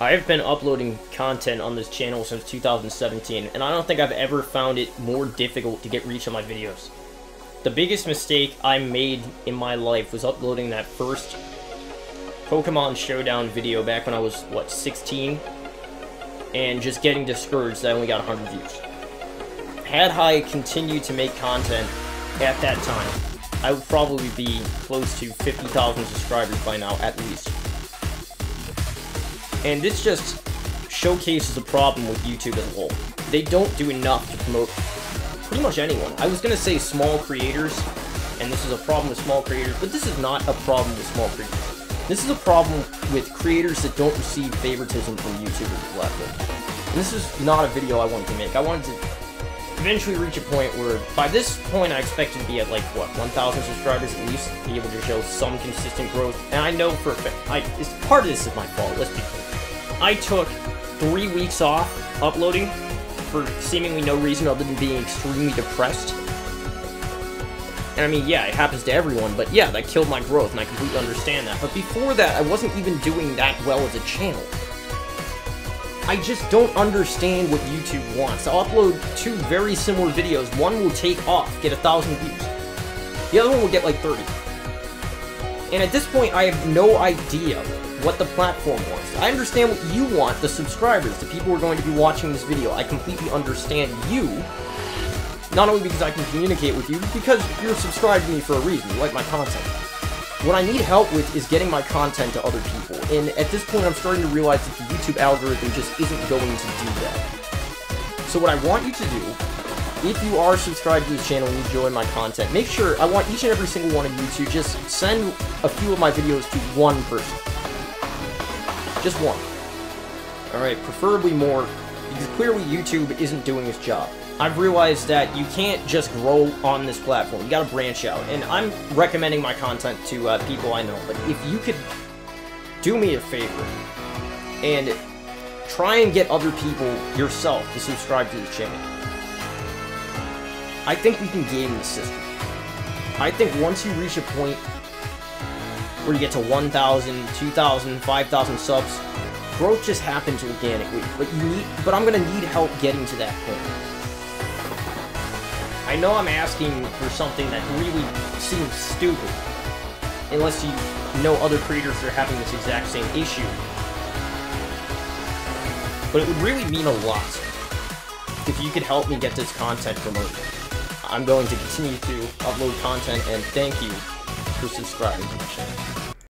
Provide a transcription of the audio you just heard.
I've been uploading content on this channel since 2017, and I don't think I've ever found it more difficult to get reach on my videos. The biggest mistake I made in my life was uploading that first Pokemon Showdown video back when I was, what, 16? And just getting discouraged that I only got 100 views. Had I continued to make content at that time, I would probably be close to 50,000 subscribers by now, at least. And this just showcases a problem with YouTube as a whole. They don't do enough to promote pretty much anyone. I was gonna say small creators, and this is a problem with small creators, but this is not a problem with small creators. This is a problem with creators that don't receive favoritism from YouTube platform. And this is not a video I wanted to make. I wanted to eventually reach a point where, by this point, I expect to be at like, what, 1,000 subscribers at least, be able to show some consistent growth. And I know for a fact, I, part of this is my fault, let's be clear. I took three weeks off uploading for seemingly no reason other than being extremely depressed. And I mean, yeah, it happens to everyone, but yeah, that killed my growth, and I completely understand that. But before that, I wasn't even doing that well as a channel. I just don't understand what YouTube wants. I'll upload two very similar videos. One will take off, get a thousand views. The other one will get like 30. And at this point, I have no idea what the platform wants. I understand what you want, the subscribers, the people who are going to be watching this video. I completely understand you. Not only because I can communicate with you, because you're subscribed to me for a reason. You like my content. What I need help with is getting my content to other people. And at this point, I'm starting to realize that the YouTube algorithm just isn't going to do that. So what I want you to do if you are subscribed to this channel and you enjoy my content, make sure, I want each and every single one of you to just send a few of my videos to one person. Just one. Alright, preferably more, because clearly YouTube isn't doing its job. I've realized that you can't just grow on this platform. You gotta branch out. And I'm recommending my content to uh, people I know. But if you could do me a favor and try and get other people yourself to subscribe to the channel. I think we can game the system. I think once you reach a point where you get to 1,000, 2,000, 5,000 subs, growth just happens organically. But you need, but I'm gonna need help getting to that point. I know I'm asking for something that really seems stupid, unless you know other creators are having this exact same issue. But it would really mean a lot if you could help me get this content promoted. I'm going to continue to upload content, and thank you for subscribing to the channel.